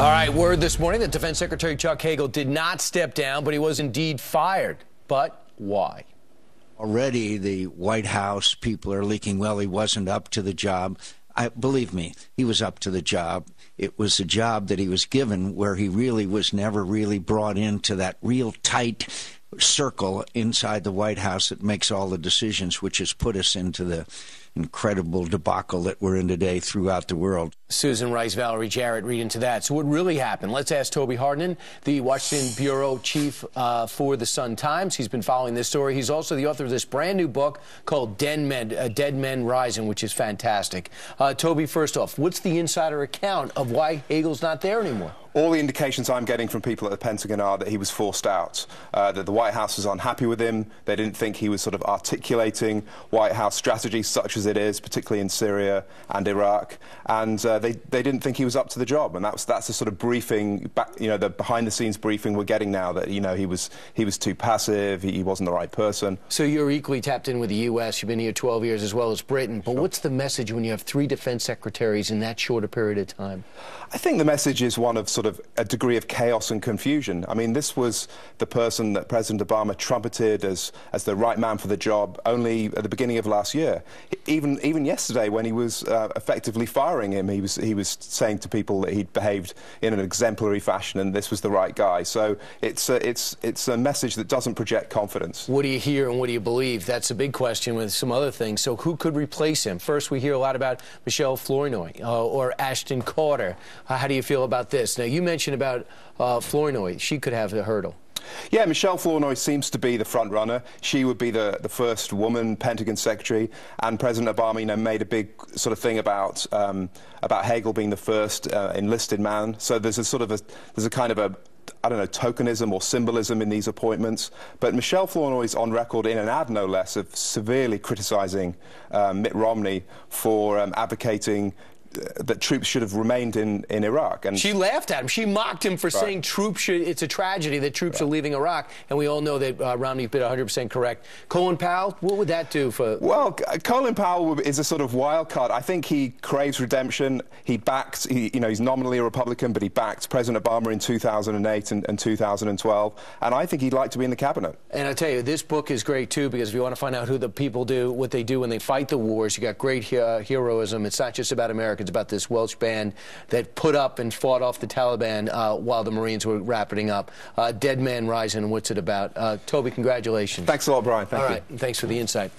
All right, word this morning that Defense Secretary Chuck Hagel did not step down, but he was indeed fired. But why? Already, the White House people are leaking, well, he wasn't up to the job. I, believe me, he was up to the job. It was a job that he was given where he really was never really brought into that real tight circle inside the White House that makes all the decisions, which has put us into the incredible debacle that we're in today throughout the world. Susan Rice, Valerie Jarrett read into that. So, what really happened? Let's ask Toby Harnden, the Washington bureau chief uh, for the Sun Times. He's been following this story. He's also the author of this brand new book called Dead Men, uh, Dead Men Rising, which is fantastic. Uh, Toby, first off, what's the insider account of why Hagel's not there anymore? all the indications I'm getting from people at the Pentagon are that he was forced out, uh, that the White House was unhappy with him. They didn't think he was sort of articulating White House strategy such as it is, particularly in Syria and Iraq. And uh, they, they didn't think he was up to the job. And that's, that's the sort of briefing, back, you know, the behind-the-scenes briefing we're getting now that, you know, he was, he was too passive, he, he, wasn't the right person. So you're equally tapped in with the U.S. You've been here 12 years as well as Britain. But sure. what's the message when you have three defense secretaries in that short a period of time? I think the message is one of sort of a degree of chaos and confusion. I mean, this was the person that President Obama trumpeted as, as the right man for the job only at the beginning of last year. Even, even yesterday, when he was uh, effectively firing him, he was, he was saying to people that he'd behaved in an exemplary fashion and this was the right guy. So it's a, it's, it's a message that doesn't project confidence. What do you hear and what do you believe? That's a big question with some other things. So who could replace him? First, we hear a lot about Michelle Flournoy uh, or Ashton Carter. Uh, how do you feel about this? Now, you mentioned about uh, Flournoy. She could have a hurdle. Yeah, Michelle Flournoy seems to be the front runner. She would be the, the first woman Pentagon secretary, and President Obama, you know, made a big sort of thing about um, about Hagel being the first uh, enlisted man. So there's a sort of a there's a kind of a I don't know, tokenism or symbolism in these appointments. But Michelle Flournoy is on record in an ad, no less, of severely criticizing um, Mitt Romney for um, advocating that troops should have remained in, in Iraq. And she laughed at him. She mocked him for right. saying troops should. It's a tragedy that troops right. are leaving Iraq, and we all know that uh, Romney's been 100 percent correct. Colin Powell, what would that do for? Well, Colin Powell is a sort of wild card. I think he craves redemption. He backed. He, you know, he's nominally a Republican, but he backed President Obama in 2008 and, and 2012, and I think he'd like to be in the cabinet. And I tell you, this book is great too because if you want to find out who the people do, what they do when they fight the wars, you got great uh, heroism. It's not just about America. It's about this Welsh band that put up and fought off the Taliban uh, while the Marines were wrapping up. Uh, Dead Man Rising, what's it about? Uh, Toby, congratulations. Thanks a lot, Brian. Thank All you. right, thanks for the insight.